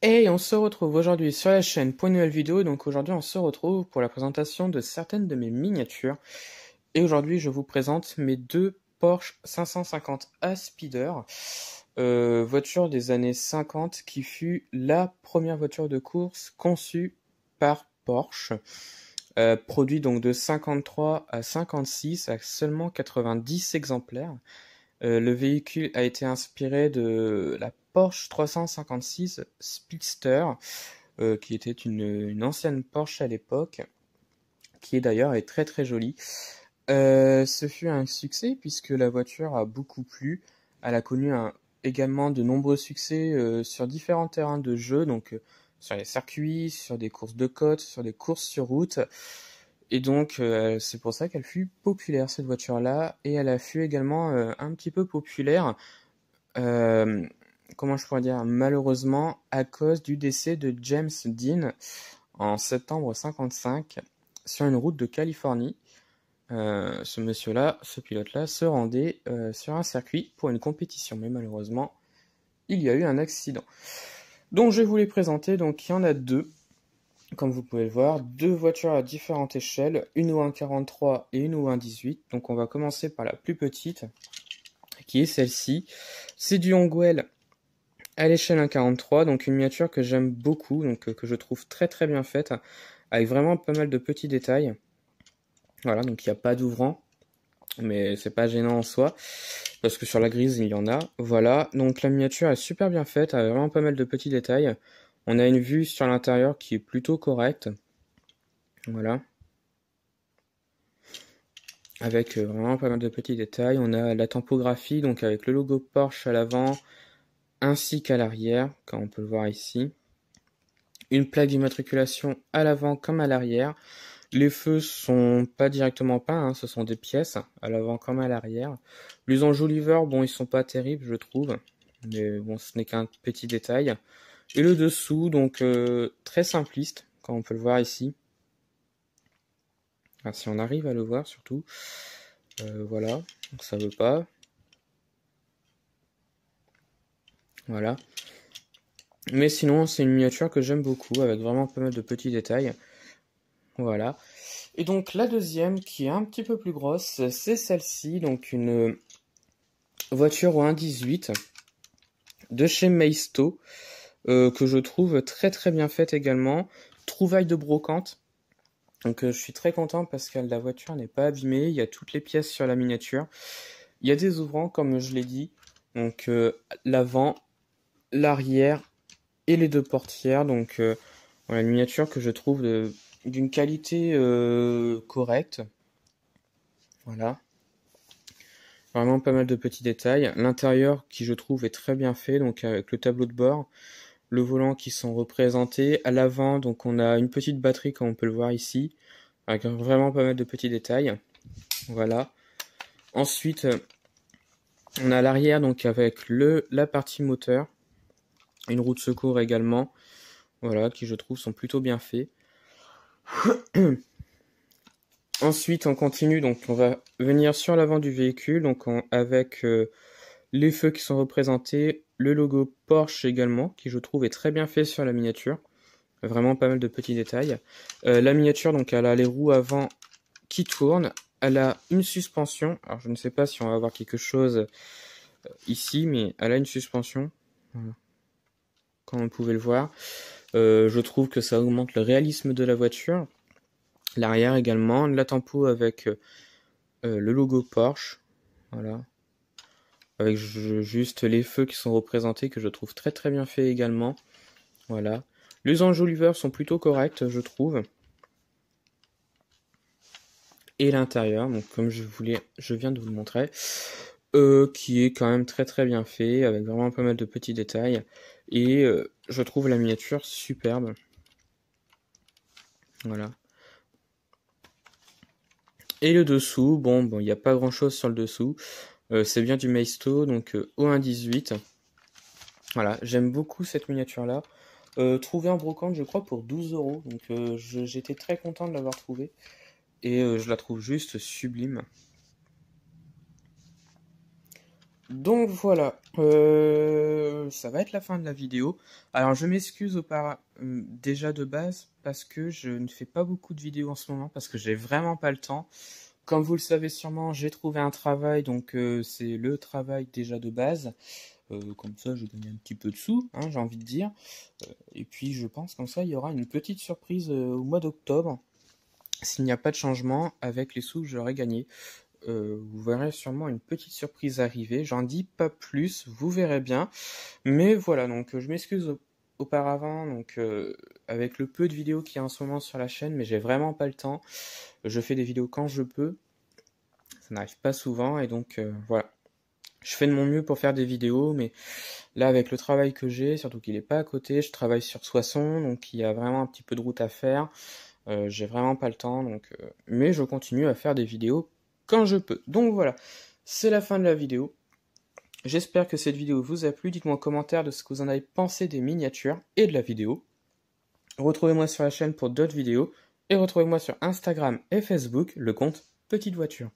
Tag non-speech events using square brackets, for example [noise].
Et on se retrouve aujourd'hui sur la chaîne pour une nouvelle vidéo. Donc aujourd'hui on se retrouve pour la présentation de certaines de mes miniatures. Et aujourd'hui je vous présente mes deux Porsche 550 A Speeder. Euh, voiture des années 50 qui fut la première voiture de course conçue par Porsche. Euh, produit donc de 53 à 56 à seulement 90 exemplaires. Euh, le véhicule a été inspiré de la Porsche 356 Speedster, euh, qui était une, ancienne Porsche à l'époque, qui d'ailleurs est très très jolie. Euh, ce fut un succès puisque la voiture a beaucoup plu. Elle a connu également de nombreux succès sur différents terrains de jeu, donc sur les circuits, sur des courses de côte, sur des courses sur route. Et donc, euh, c'est pour ça qu'elle fut populaire, cette voiture-là. Et elle a fut également euh, un petit peu populaire, euh, comment je pourrais dire, malheureusement, à cause du décès de James Dean en septembre 55 sur une route de Californie. ce monsieur-là, ce pilote-là, se rendait sur un circuit pour une compétition. Mais malheureusement, il y a eu un accident. Donc, je vais vous les présenter. Donc, il y en a deux comme vous pouvez le voir, deux voitures à différentes échelles, une au 1.43 et une au 1.18. Donc on va commencer par la plus petite, qui est celle-ci. C'est du Hongwell à l'échelle 1.43, donc une miniature que j'aime beaucoup, donc euh, que je trouve très très bien faite, avec vraiment pas mal de petits détails. Voilà, donc il n'y a pas d'ouvrant, mais c'est pas gênant en soi, parce que sur la grise il y en a. Voilà, donc la miniature est super bien faite, avec vraiment pas mal de petits détails. On a une vue sur l'intérieur qui est plutôt correcte. Voilà. Avec euh, vraiment pas mal de petits détails. On a la tempographie, donc avec le logo Porsche à l'avant, ainsi qu'à l'arrière, comme on peut le voir ici. Une plaque d'immatriculation à l'avant comme à l'arrière. Les feux sont pas directement peints, hein, ce sont des pièces, à l'avant comme à l'arrière. Les enjoliveurs, bon, ils sont pas terribles, je trouve. Mais bon, ce n'est qu'un petit détail. Et le dessous, donc euh, très simpliste, comme on peut le voir ici. si on arrive à le voir surtout. Euh, voilà, donc ça veut pas. Voilà. Mais sinon, c'est une miniature que j'aime beaucoup, avec vraiment pas mal de petits détails. Voilà. Et donc la deuxième, qui est un petit peu plus grosse, c'est celle-ci, donc une voiture au 1.18 de chez Meisto. Euh, que je trouve très très bien faite également. Trouvaille de brocante. Donc euh, je suis très content parce que la voiture n'est pas abîmée, il y a toutes les pièces sur la miniature. Il y a des ouvrants comme je l'ai dit, donc euh, l'avant, l'arrière et les deux portières. Donc voilà une miniature que je trouve d'une qualité correcte. Voilà. Vraiment pas mal de petits détails. L'intérieur qui je trouve est très bien fait, donc avec le tableau de bord le volant qui sont représentés. À l'avant, donc on a une petite batterie comme on peut le voir ici, avec vraiment pas mal de petits détails. Voilà. Ensuite, on a l'arrière donc avec le la partie moteur, une roue de secours également. Voilà, qui je trouve sont plutôt bien faits. [clears throat] Ensuite, on continue, donc on va venir sur l'avant du véhicule, donc avec euh, les feux qui sont représentés, le logo Porsche également, qui je trouve est très bien fait sur la miniature. Vraiment pas mal de petits détails. Euh, la miniature, donc, elle a les roues avant qui tournent. Elle a une suspension. Alors, je ne sais pas si on va avoir quelque chose euh, ici, mais elle a une suspension. Comme vous pouvez le voir. Euh, je trouve que ça augmente le réalisme de la voiture. L'arrière également. La tempo avec le logo Porsche. Voilà avec juste les feux qui sont représentés que je trouve très très bien fait également. Voilà. Les enjoliveurs sont plutôt corrects, je trouve. Et l'intérieur, donc comme je voulais, je viens de vous le montrer, euh, qui est quand même très très bien fait, avec vraiment pas mal de petits détails. Et euh, je trouve la miniature superbe. Voilà. Et le dessous, bon, bon, il n'y a pas grand chose sur le dessous. Euh, c'est bien du Maisto, donc euh, au 1.18. Voilà, j'aime beaucoup cette miniature-là. Euh, trouvé en brocante, je crois, pour 12 euros. Donc j'étais très content de l'avoir trouvé. Et je la trouve juste sublime. Donc voilà, euh, ça va être la fin de la vidéo. Alors je m'excuse euh, déjà de base parce que je ne fais pas beaucoup de vidéos en ce moment parce que j'ai vraiment pas le temps. Comme vous le savez sûrement, j'ai trouvé un travail, donc euh, c'est le travail déjà de base. comme ça, je gagne un petit peu de sous, hein, j'ai envie de dire. et puis je pense comme ça, il y aura une petite surprise au mois d'octobre s'il n'y a pas de changement avec les sous que j'aurai gagnés. Euh, vous verrez sûrement une petite surprise arriver. J'en dis pas plus, vous verrez bien. Mais voilà, donc je m'excuse auparavant, donc euh, avec le peu de vidéos qu'il y a en ce moment sur la chaîne, mais j'ai vraiment pas le temps. Je fais des vidéos quand je peux. Ça n'arrive pas souvent et donc euh, voilà. Je fais de mon mieux pour faire des vidéos, mais là avec le travail que j'ai, surtout qu'il n'est pas à côté, je travaille sur Soissons, donc il y a vraiment un petit peu de route à faire. j'ai vraiment pas le temps, donc mais je continue à faire des vidéos quand je peux. Donc voilà, c'est la fin de la vidéo. J'espère que cette vidéo vous a plu. Dites-moi en commentaire de ce que vous en avez pensé des miniatures et de la vidéo. Retrouvez-moi sur la chaîne pour d'autres vidéos et retrouvez-moi sur Instagram et Facebook, le compte Petite Voiture.